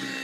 Yeah.